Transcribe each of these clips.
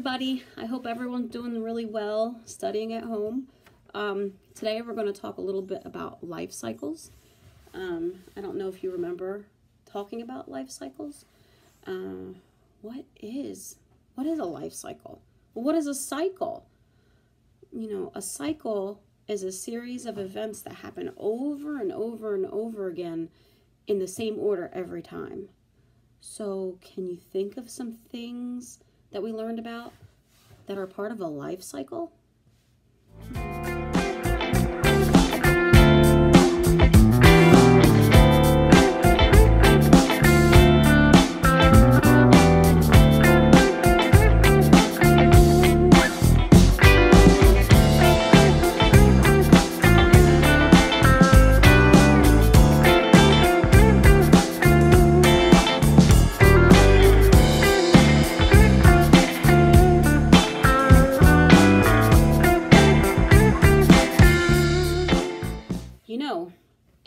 everybody. I hope everyone's doing really well studying at home. Um, today we're going to talk a little bit about life cycles. Um, I don't know if you remember talking about life cycles. Uh, what is what is a life cycle? What is a cycle? You know, a cycle is a series of events that happen over and over and over again in the same order every time. So, can you think of some things that we learned about that are part of a life cycle?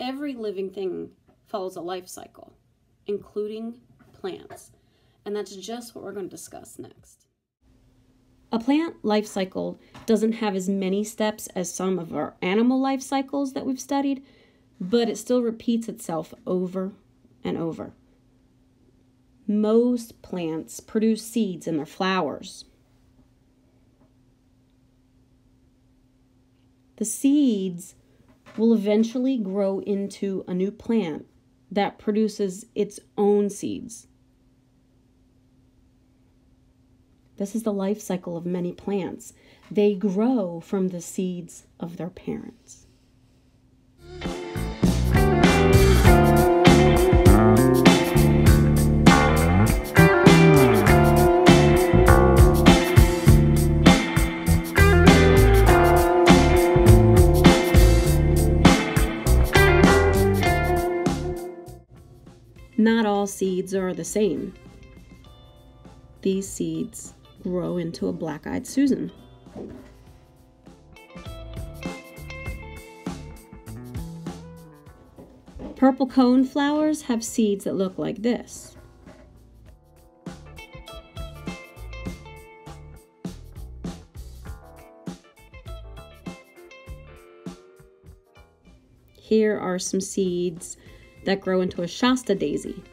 Every living thing follows a life cycle, including plants. And that's just what we're going to discuss next. A plant life cycle doesn't have as many steps as some of our animal life cycles that we've studied, but it still repeats itself over and over. Most plants produce seeds in their flowers. The seeds will eventually grow into a new plant that produces its own seeds. This is the life cycle of many plants. They grow from the seeds of their parents. Not all seeds are the same. These seeds grow into a black eyed Susan. Purple cone flowers have seeds that look like this. Here are some seeds that grow into a Shasta daisy.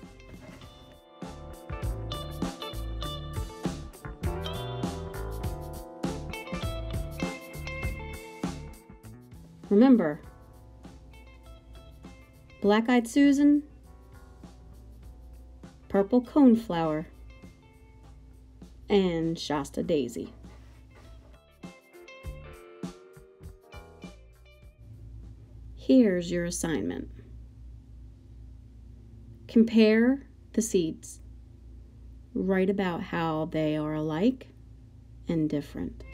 Remember, black eyed Susan, purple coneflower, and Shasta daisy. Here's your assignment. Compare the seeds. Write about how they are alike and different.